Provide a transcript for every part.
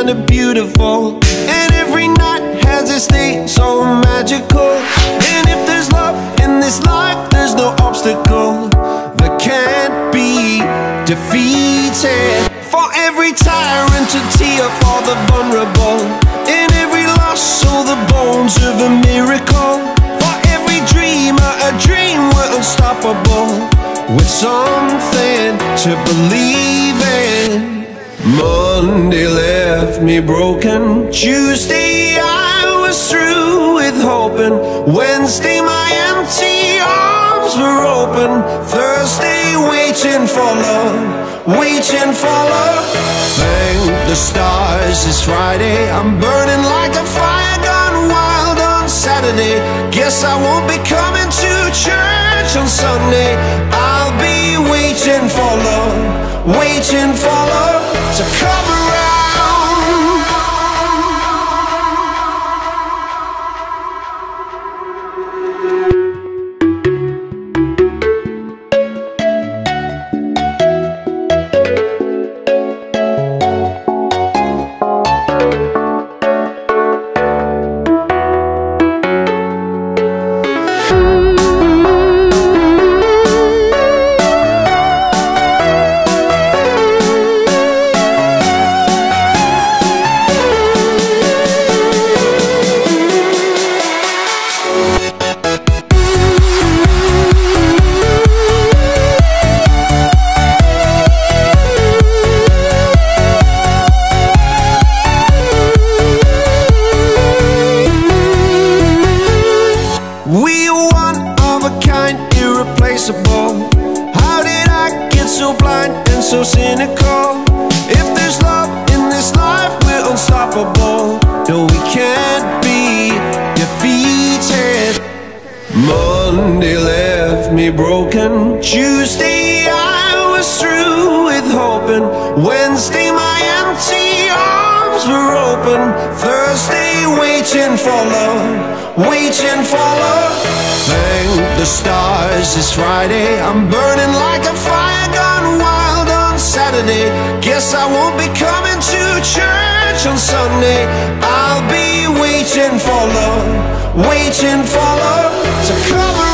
kinda beautiful. And every night has its day so magical. And if there's love in this life, there's no obstacle that can't be defeated. For every tyrant, a tear for the vulnerable. In every loss, so the bones of a miracle. For every dreamer, a dream we're unstoppable. With something to believe in. Monday left me broken. Tuesday, I was through with hoping. Wednesday, my empty arms were open. Thursday, waiting for love, waiting for love. Thank the stars, it's Friday. I'm burning like a fire gone wild on Saturday. Guess I won't be coming to church on Sunday. I'll be waiting for love, waiting for love to come No, we can't be defeated. Monday left me broken. Tuesday, I was through with hoping. Wednesday, my empty arms were open. Thursday, waiting for love, waiting for love. Thank the stars, it's Friday. I'm burning like a fire gone wild on Saturday. Guess I won't be coming to church on Sunday. I'll be waiting for love, waiting for love to come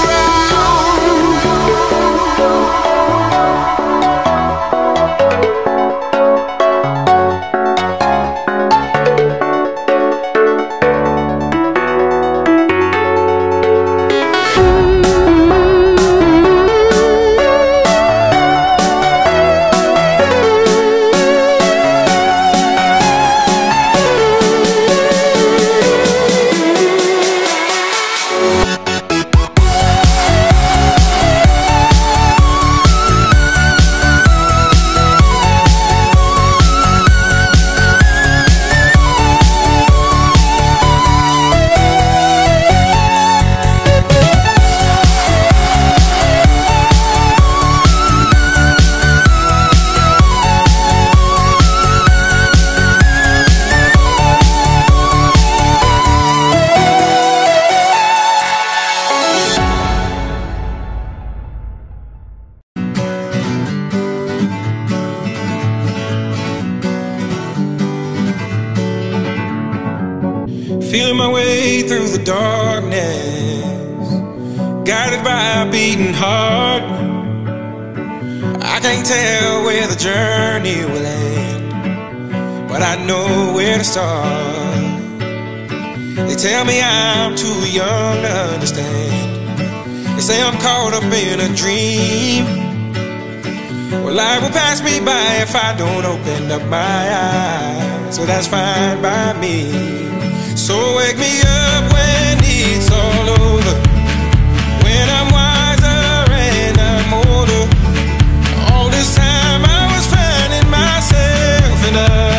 by if I don't open up my eyes. So that's fine by me. So wake me up when it's all over. When I'm wiser and I'm older. All this time I was finding myself and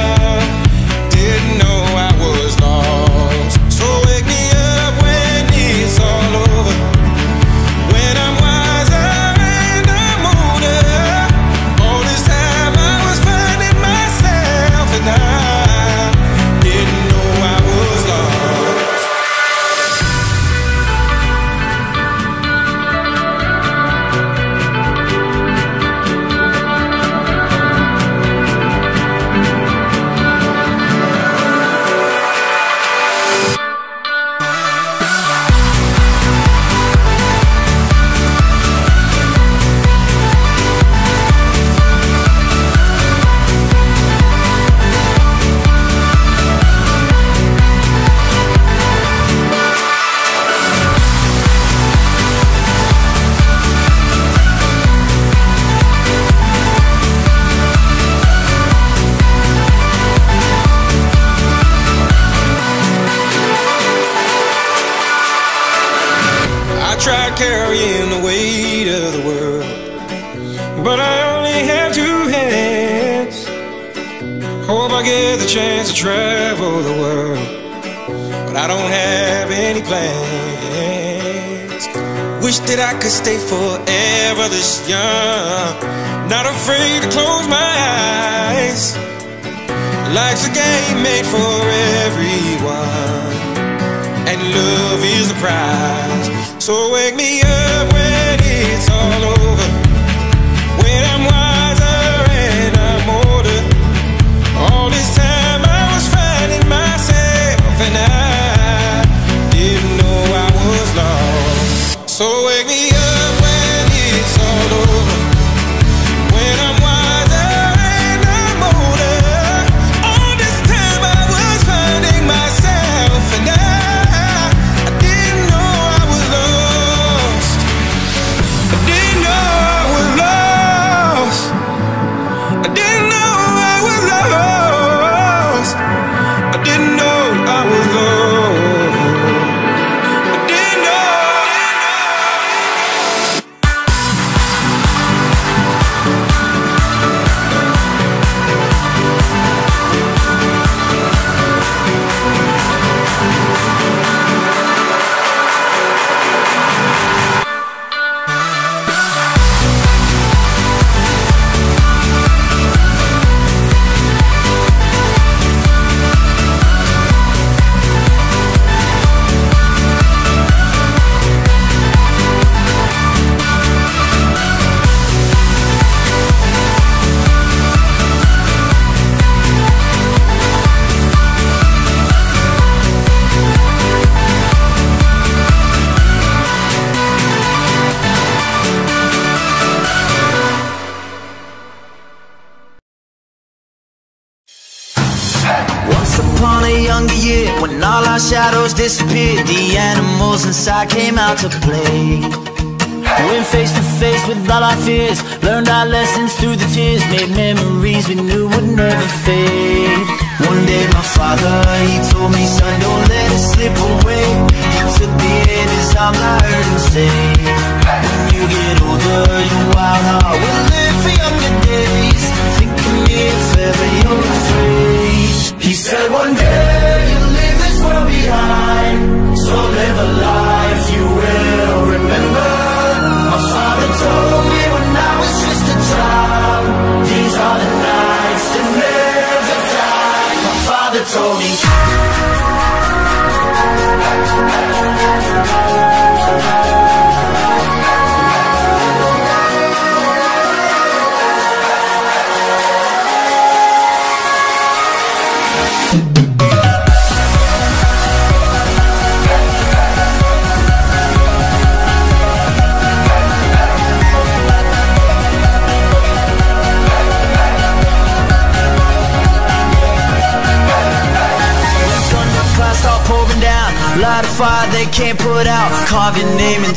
plans. Wish that I could stay forever this young, not afraid to close my eyes. Life's a game made for everyone, and love is the prize. So wake wake animals I came out to play. Went face to face with all our fears, learned our lessons through the tears, made memories we knew would never fade. One day my father, he told me, son, don't let it slip away. He took me in his arms, I heard him say, When you get older, your wild heart will live for younger days. Think of me if ever you're afraid. He said one day you'll leave this world behind, live a life you will remember. My father told me when I was just a child, these are the nights that never die. My father told me.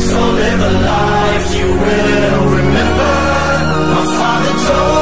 So live a life you will remember. My father told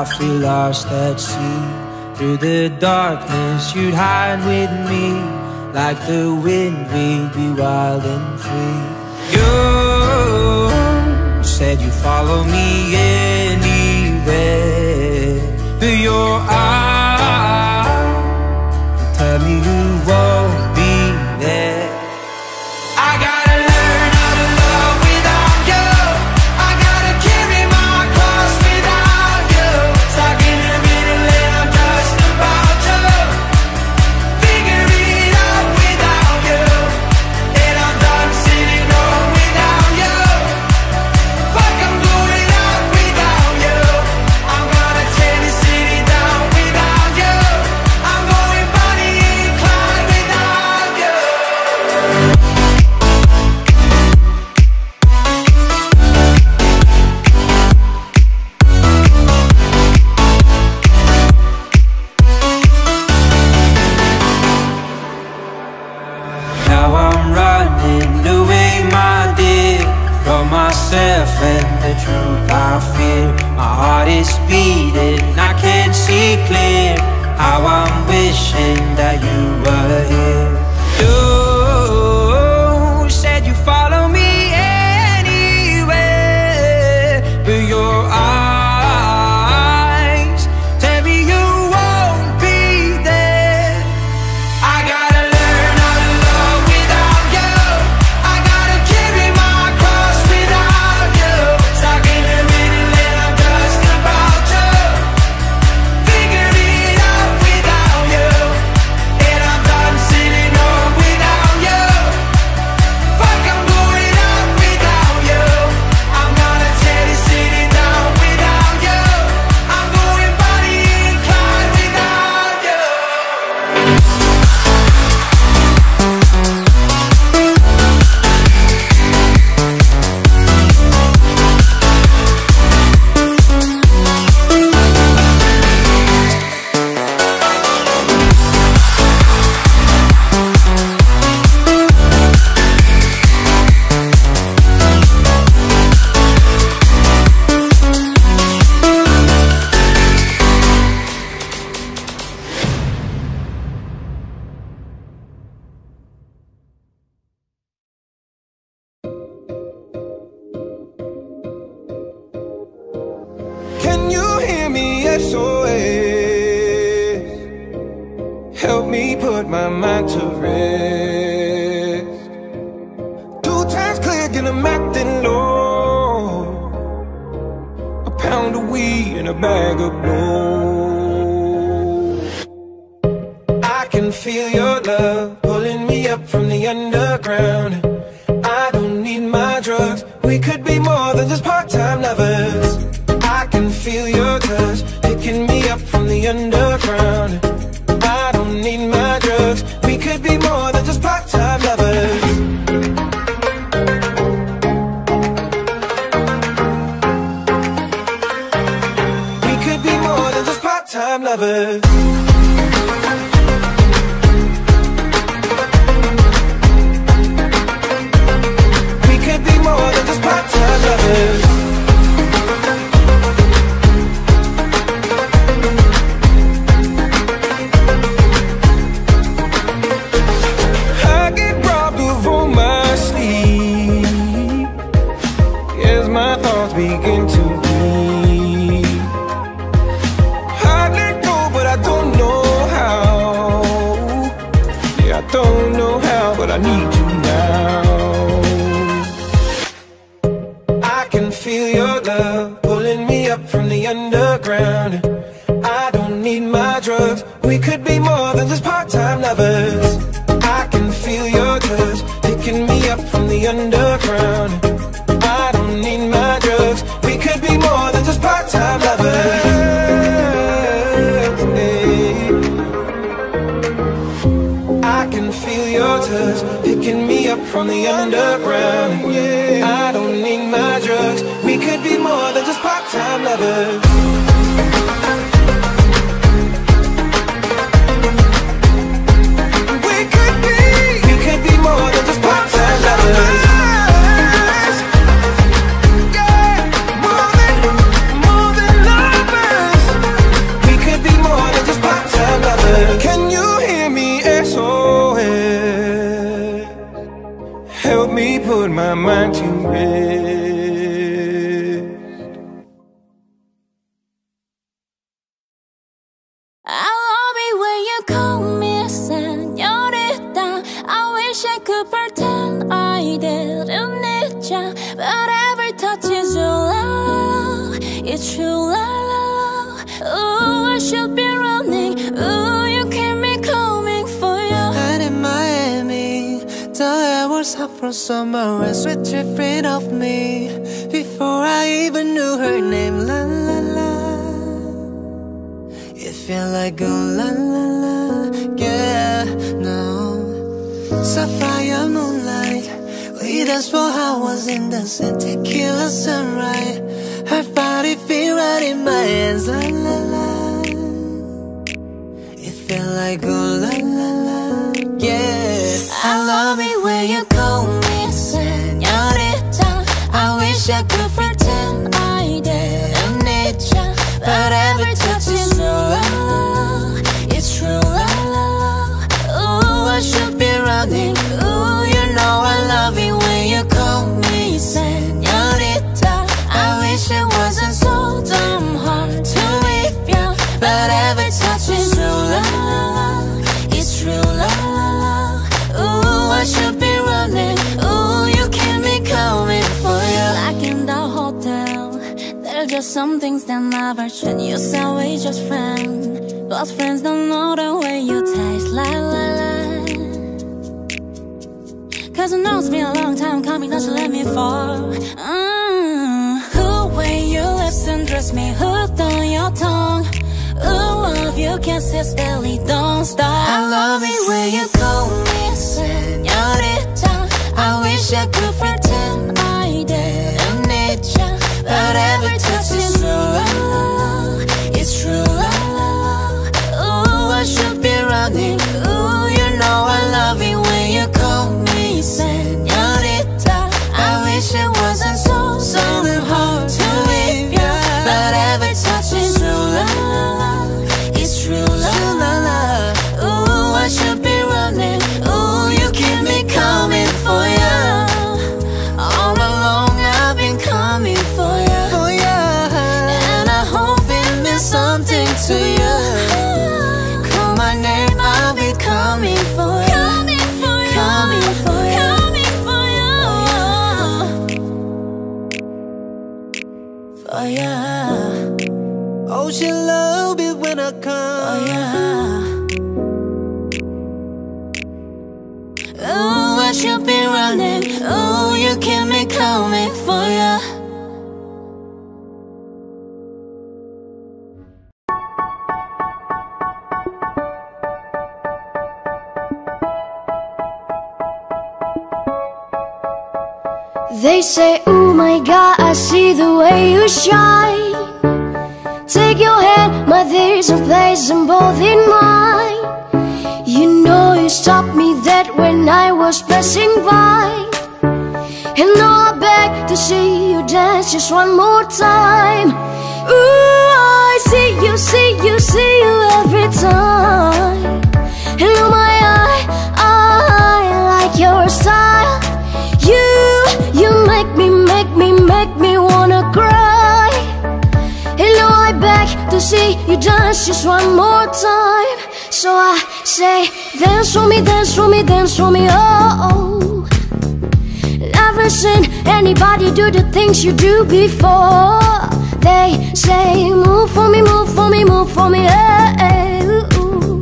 I feel lost at sea. Through the darkness you'd hide with me Like the wind we'd be wild and free. You said you'd follow me anywhere But your eyes myself and the truth I fear. My heart is beating, I can't see clear How I'm wishing that you were here. It's true, la la la. Oh, I should be running. Oh, you keep me coming for you. And in Miami, the air was hot from summer and sweat dripping off me before I even knew her name. La la la. It felt like a la la la, yeah. No, sapphire moonlight. We danced for hours in the sun, tequila sunrise. Feel right in my hands. La la la. It felt like oh la la la, yeah. I love it when you call me señorita. I wish I could there are just some things that never change. You say we just friends, but friends don't know the way you taste. La la la. Cause I know it's been a long time coming, don't you let me fall. Mm. Who way you lips and dress me hooked on your tongue. Ooh, love you kisses belly don't stop. I love it when you call me señorita. I wish I could pretend I need It's true. La. I should be running. They say, oh my God, I see the way you shine. Take your hand, my there's a place them both in mine. You know you stopped me that when I was passing by. And now I beg to see you dance just one more time. Ooh, I see you, see you, see you every time. And oh my, make me, wanna cry Hello, I beg to see you dance just one more time So I say, dance for me, dance for me, dance for me, oh, oh. Never seen anybody do the things you do before They say, move for me, move for me, move for me, ooh, ooh.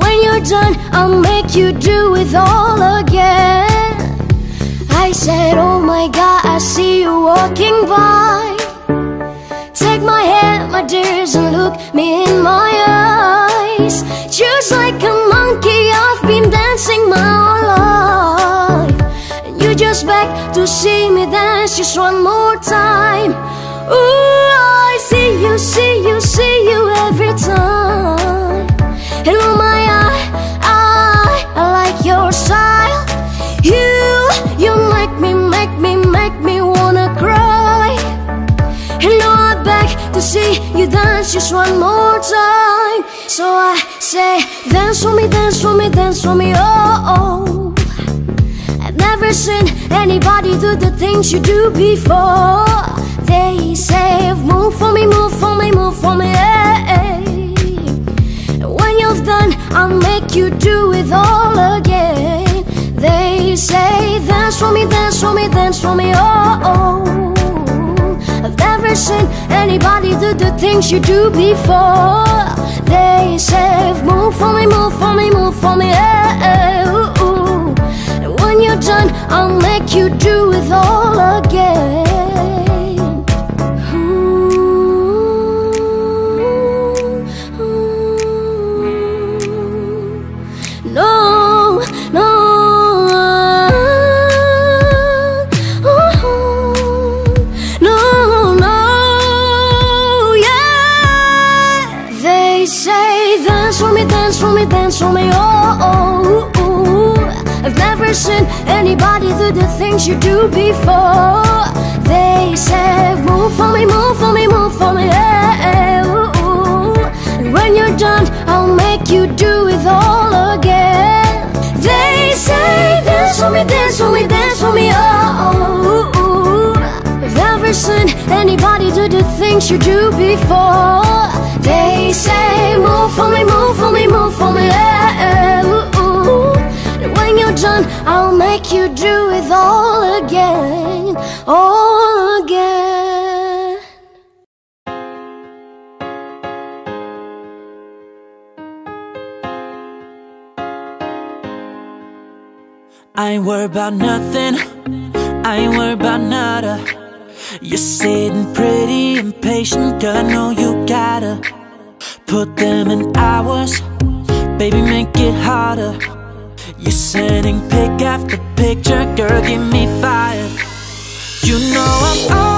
When you're done, I'll make you do it all again I said, oh my God, I see you walking by. Take my hand, my dears, and look me in my eyes. Just like a monkey, I've been dancing my whole life. And you just beg to see me dance just one more time. Ooh, I see you, see you, see you every time dance one more time. So I say, dance for me, dance for me, dance for me, oh, oh. I've never seen anybody do the things you do before. They say, move for me, move for me, move for me, hey, And When you've done, I'll make you do it all again. They say, dance for me, dance for me, dance for me, oh, oh Seen anybody do the things you do before. They say, move for me, move for me, move for me, yeah. Ooh, ooh. And when you're done, I'll make you do it all again. Me, dance for me. Oh, oh, oh. I've never seen anybody do the things you do before. They say move for me, move for me, move for me. Yeah, ooh, ooh. And when you're done, I'll make you do it all again. They say dance for me, dance for me, dance for me. Oh, ooh, ooh. Seen anybody do the things you do before. They say move for me, move for me, move for me. Yeah, ooh, ooh. And when you're done, I'll make you do it all again, all again. I ain't worried about nothing. I ain't worried about nada. You're sitting pretty impatient. I know you gotta put them in hours. Baby, make it harder. You're sending pic after picture, girl. Give me fire. You know I'm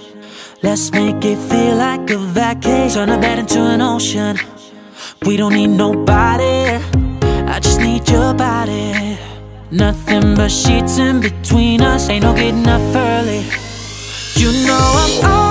Let's make it feel like a vacation. Turn a bed into an ocean. We don't need nobody. I just need your body. Nothing but sheets in between us. Ain't no getting up early. You know I'm always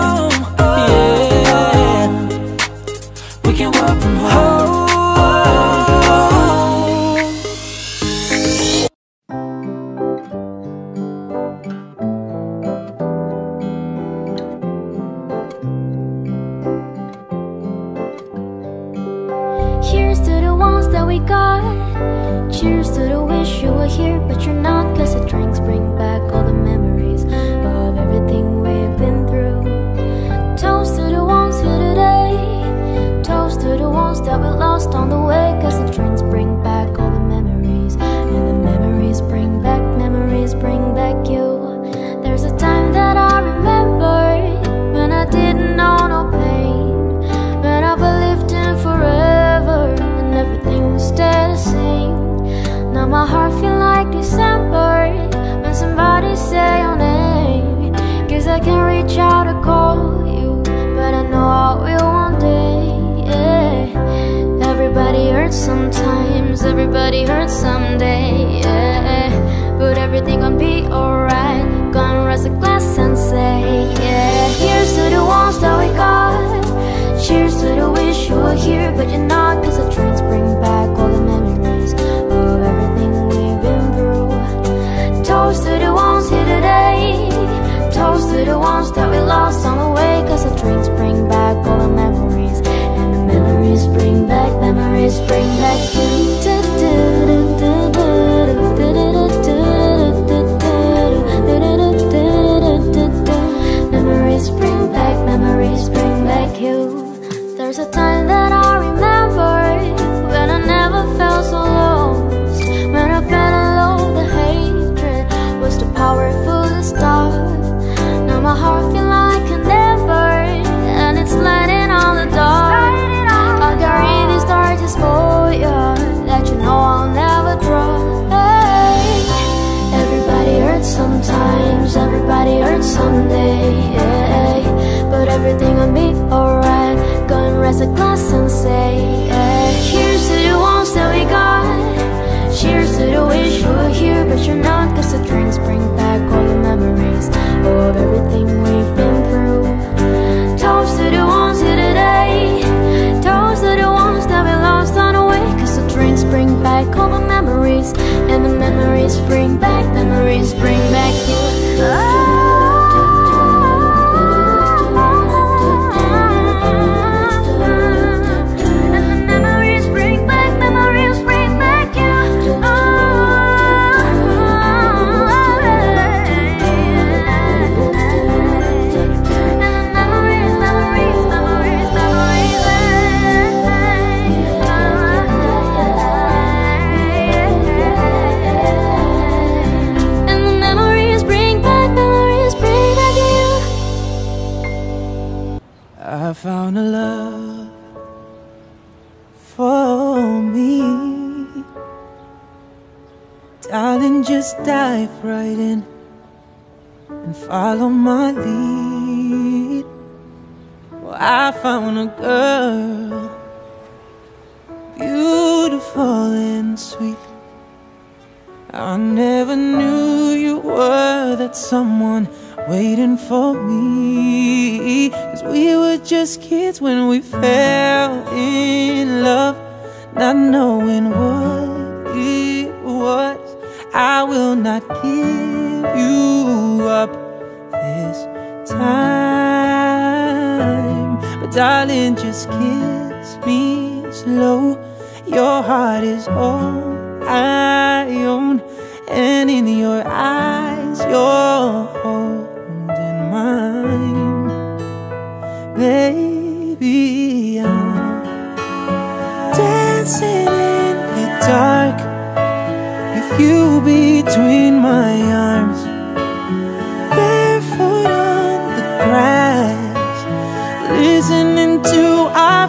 dive right in and follow my lead. Well, I found a girl.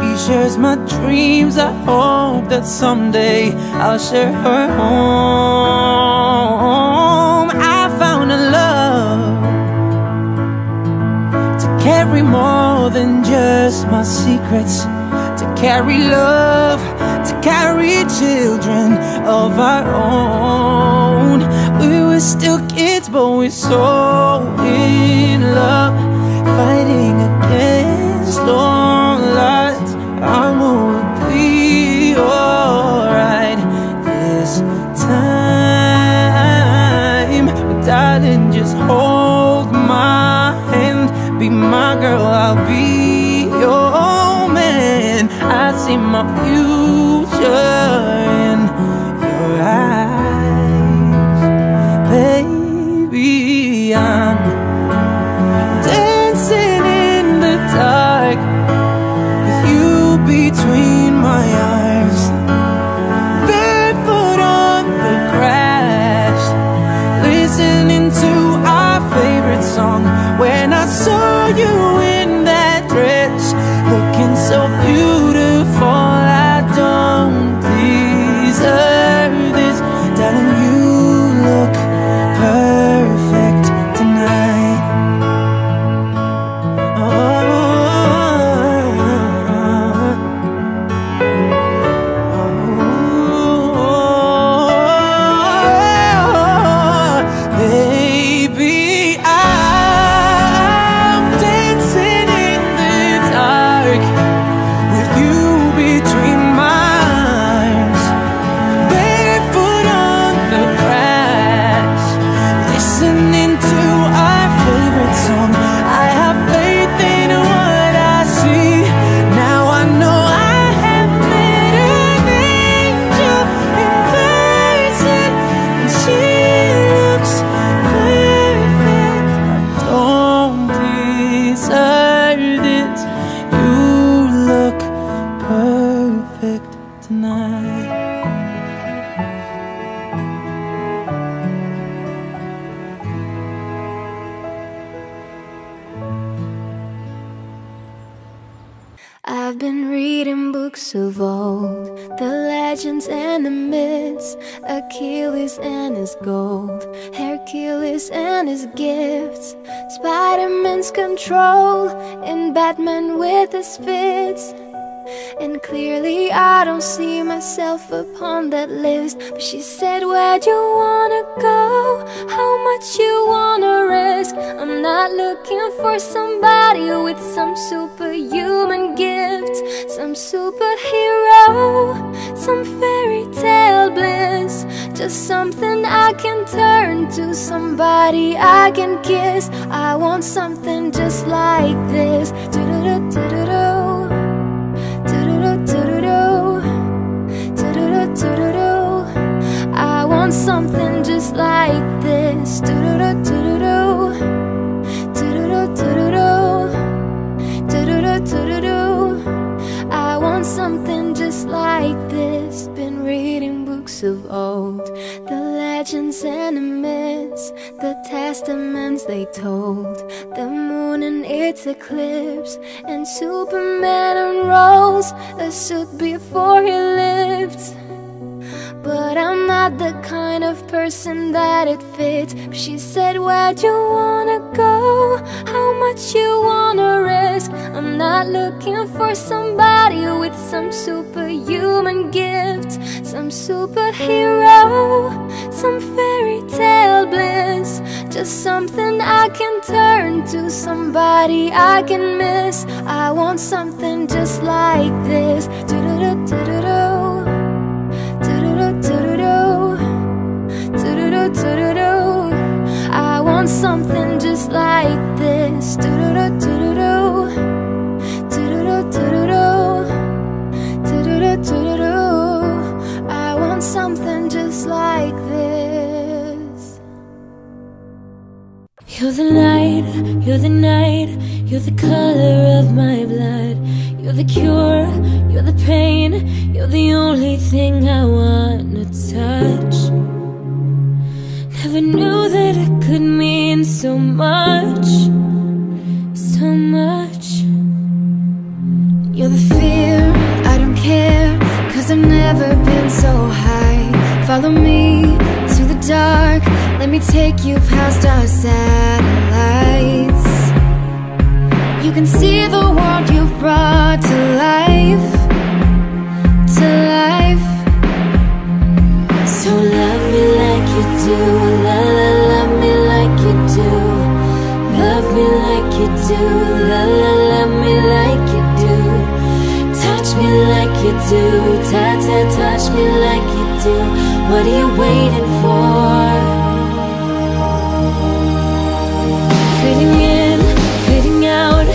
She shares my dreams. I hope that someday I'll share her home. I found a love To carry more than just my secrets To carry love To carry children of our own. We were still kids but we're so in love Fighting against all oh. Not the kind of person that it fits. She said, Where'd you wanna go? How much you wanna risk? I'm not looking for somebody with some superhuman gift, some superhero, some fairy tale bliss. Just something I can turn to, somebody I can miss. I want something just like this. Do-do-do-do-do-do. Want something just like this. I want something just like this. You're the light, you're the night, you're the color of my blood. You're the cure, you're the pain, you're the only thing I wanna touch. Never knew that it could so much, so much. You're the fear, I don't care, cause I've never been so high. Follow me to the dark, let me take you past our satellites. You can see the world you've brought to life, do, ta ta touch me like you do. What are you waiting for? Fading in, fading out,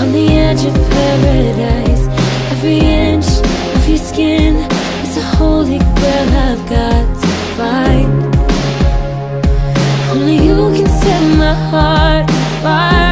on the edge of paradise. Every inch of your skin is a holy grail I've got to find. Only you can set my heart on fire,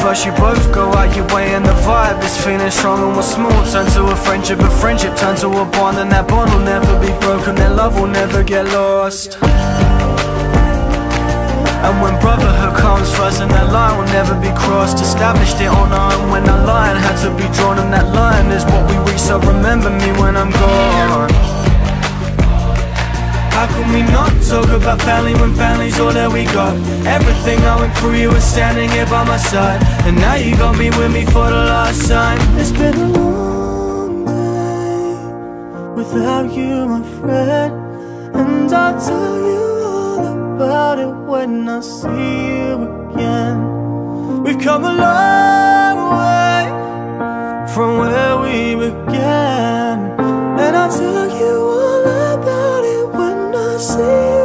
First you both go out your way and the vibe is feeling strong and what's small. Turn to a friendship, a friendship turn to a bond And that bond will never be broken, their love will never get lost. And when brotherhood comes first and that line will never be crossed Established it on our own. When that line had to be drawn And that line is what we reach, so remember me when I'm gone how can we not talk about family when family's all that we got? Everything I went through, you were standing here by my side. And now you got be with me for the last time. It's been a long day Without you, my friend. And I'll tell you all about it when I see you again. We've come a long way From where we began. And I'll tell you see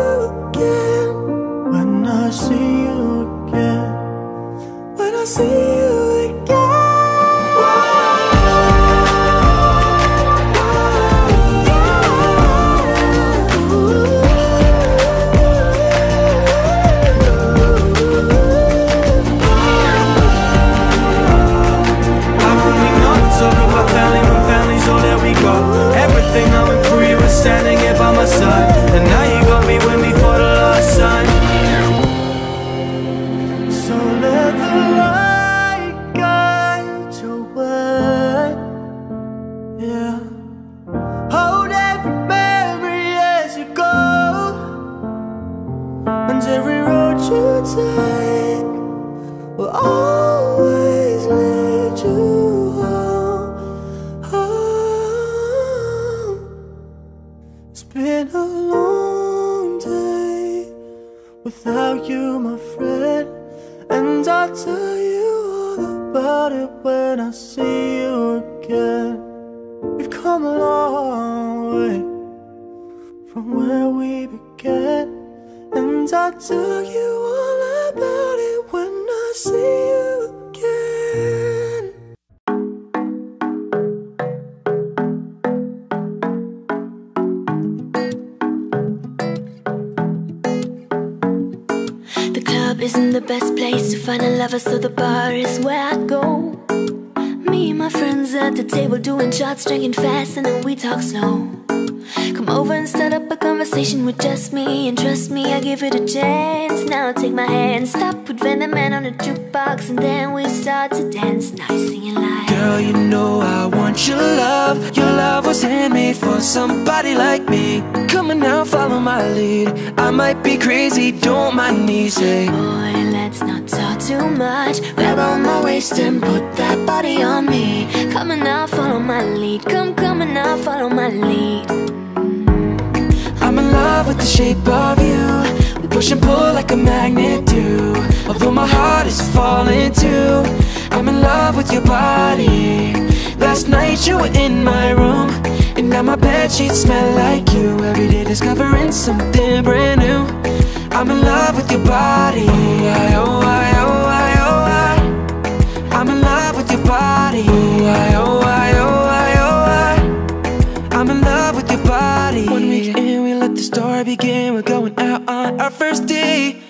body. Oh, I, oh, I, oh, I, oh, I. I'm in love with your body. One week in, we let the story begin. We're going out on our first date.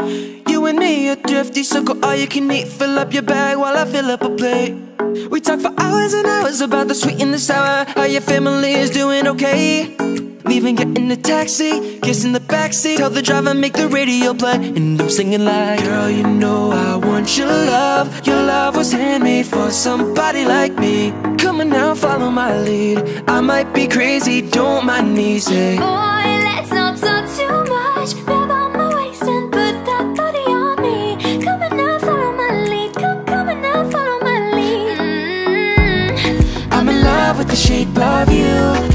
You and me are thrifty, so go all you can eat. Fill up your bag while I fill up a plate. We talk for hours and hours about the sweet and the sour. How your family is doing okay. Leaving, get in the taxi, kiss in the backseat. Tell the driver make the radio play, and I'm singing like, Girl, you know I want your love. Your love was handmade for somebody like me. Come on now, follow my lead. I might be crazy, don't mind me. Say, Boy, let's not talk too much. Grab on my waist and put that body on me. Come on now, follow my lead. Come, come on now, follow my lead. Mm. I'm in love with the shape of you.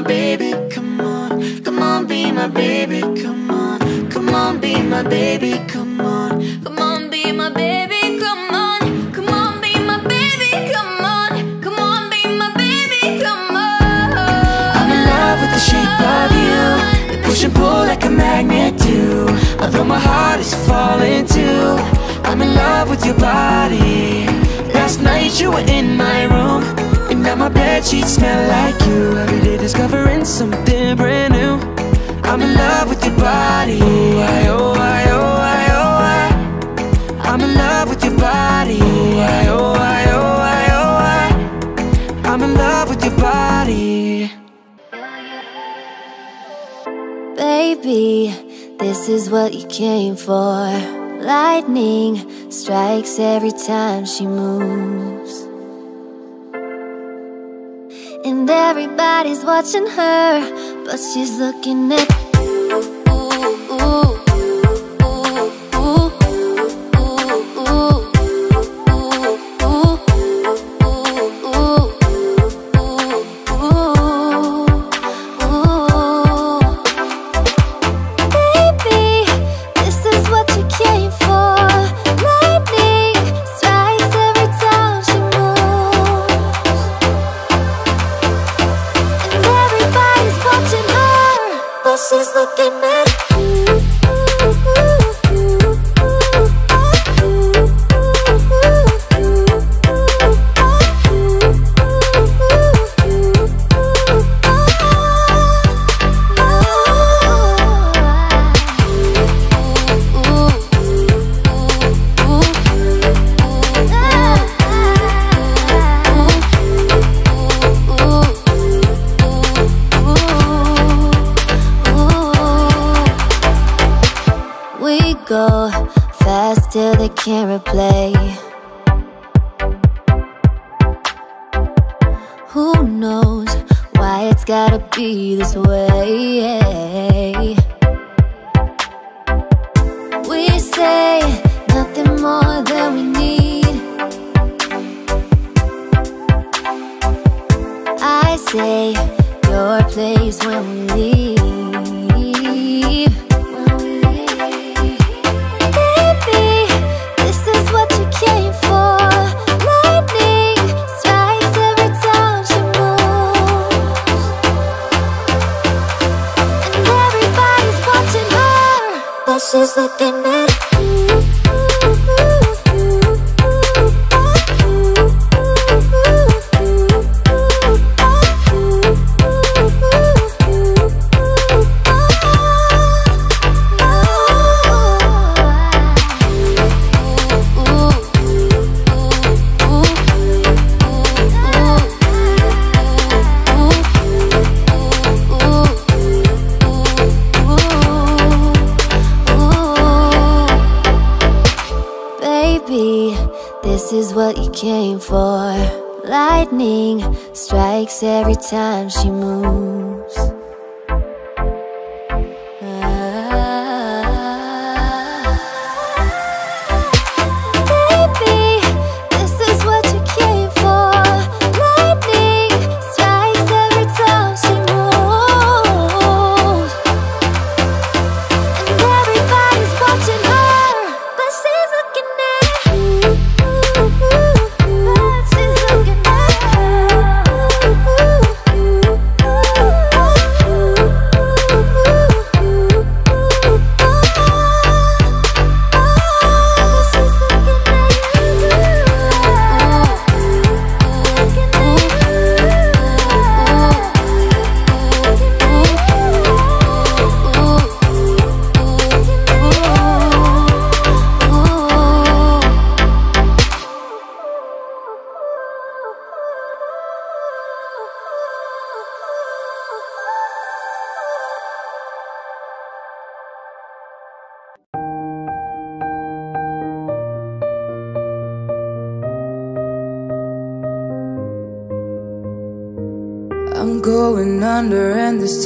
baby, come on. Come on, be my baby, come on. Come on, be my baby, come on. Come on, be my baby, come on. Come on, be my baby, come on. Come on, be my baby, come on. I'm in love with the shape of you. We push and pull like a magnet do. Although my heart is falling too. I'm in love with your body. Last night you were in my room. Now my bed sheets smell like you. Every day discovering something brand new. I'm in love with your body. Why, oh, why, oh, why, oh, why. Oh, I'm in love with your body. Why, oh, why, oh, why, oh, why. Oh, I'm in love with your body. Baby, this is what you came for. Lightning strikes every time she moves. Everybody's watching her, but she's looking at every time she moves.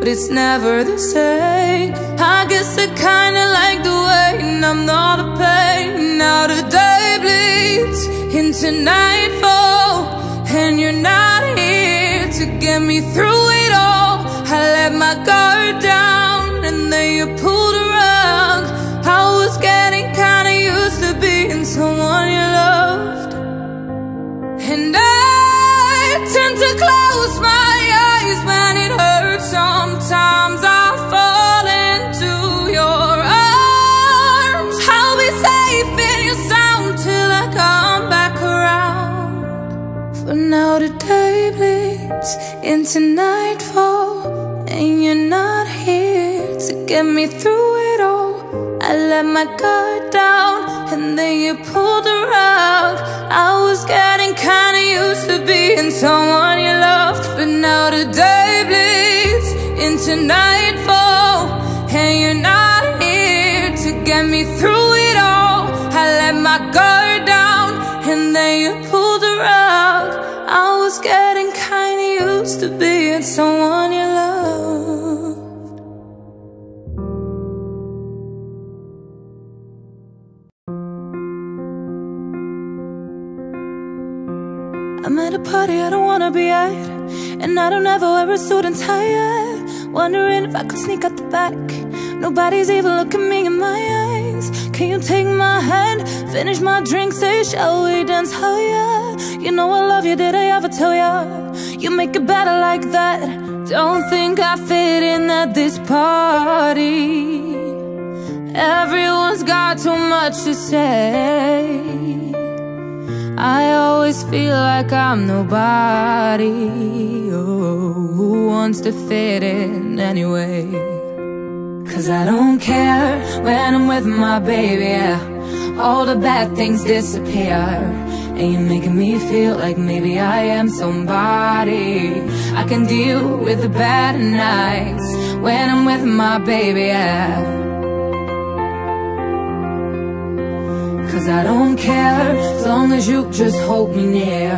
but it's never the same. I guess I kinda like the way I'm not the pain. Now the day bleeds into nightfall, and you're not here to get me through it all. I let my guard down, and then you pulled a rug. I was getting kinda used to being someone you loved, and I tend to close into nightfall And you're not here to get me through it all. I let my guard down and then you pulled rug I was getting kinda used to being someone you loved But now the day bleeds into nightfall And you're not here to get me through it all. I let my guard down and then you pulled the used to being someone you loved. I'm at a party I don't wanna be at And I don't ever wear a suit and tie Wondering if I could sneak out the back. Nobody's even looking me in my eyes. Can you take my hand, finish my drink, say shall we dance, oh yeah You know I love you, did I ever tell ya? You make it better like that. Don't think I fit in at this party. Everyone's got too much to say. I always feel like I'm nobody. Oh, Who wants to fit in anyway? Cause I don't care when I'm with my baby. All the bad things disappear And you're making me feel like maybe I am somebody. I can deal with the bad nights When I'm with my baby yeah. Cause I don't care as long as you just hold me near.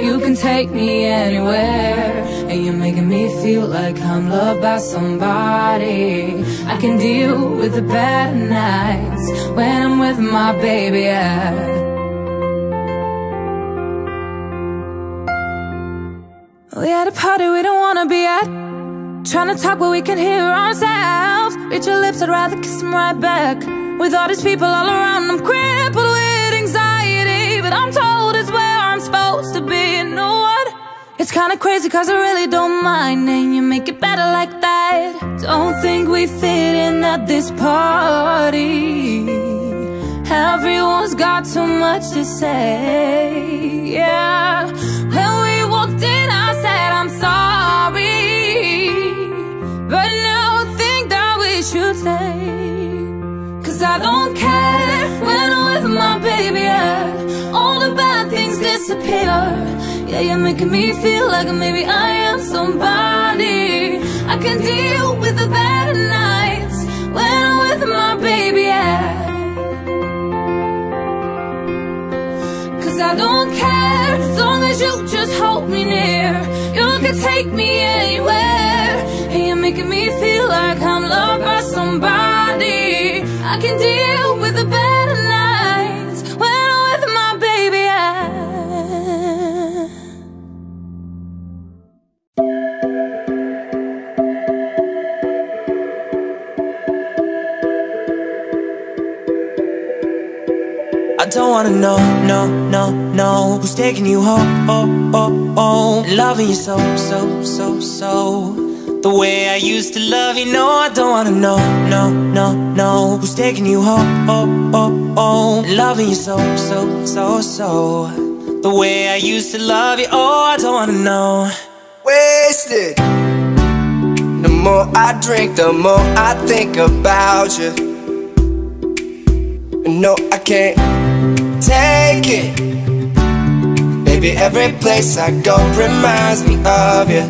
You can take me anywhere. And you're making me feel like I'm loved by somebody. I can deal with the bad nights When I'm with my baby, yeah We at a party we don't wanna be at. Trying to talk but we can hear ourselves. Reach your lips, I'd rather kiss them right back. With all these people all around, I'm crippled with anxiety. But I'm told it's where I'm supposed to be. You know what? It's kinda crazy cause I really don't mind. And you make it better like that. Don't think we fit in at this party. Everyone's got too much to say, yeah. When I'm sorry But now I think that we should stay Cause I don't care when I'm with my baby, yeah. All the bad things disappear. Yeah, you're making me feel like maybe I am somebody. I can deal with the bad nights When I'm with my baby, yeah. Cause I don't care as long as you just hold me near. You can take me anywhere. And you're making me feel like I'm loved by somebody. I can deal with the better don't wanna know, no, no, no Who's taking you home, oh, oh, oh Loving you so, so, so, so. The way I used to love you, no I don't wanna know, no, no, no Who's taking you home, oh, oh, oh Loving you so, so, so, so. The way I used to love you, oh I don't wanna know. Wasted. The more I drink, the more I think about you. No, I can't take it. Baby, every place I go reminds me of you.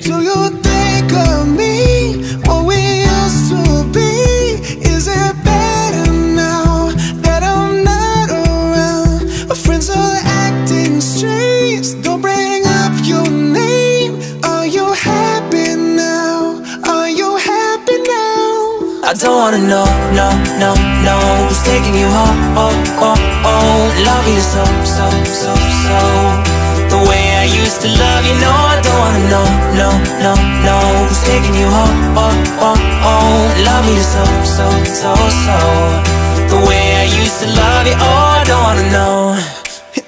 Do you think of me? What we used to be? Is it better now that I'm not around? My friends are acting strange. Don't bring up your name. Are you happy now? Are you happy now? I don't wanna know, no, no, Who's taking you home, oh, oh, oh. Love you so, so, so, so. The way I used to love you, no I don't wanna know, no, no, no. Who's taking you home, oh, oh, oh. Love you so, so, so, so. The way I used to love you, oh I don't wanna know.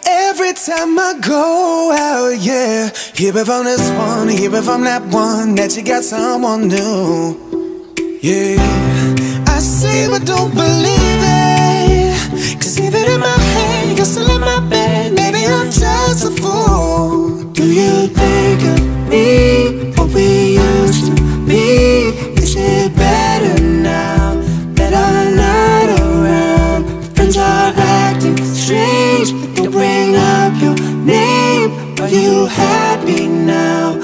Every time I go out, yeah. Hear it from this one, hear it from that one That you got someone new. Yeah see but don't believe it Cause even in my head, you're still in my bed Maybe I'm just a fool Do you think of me? What we used to be? Is it better now that I'm not around? Friends are acting strange Don't bring up your name Are you happy now?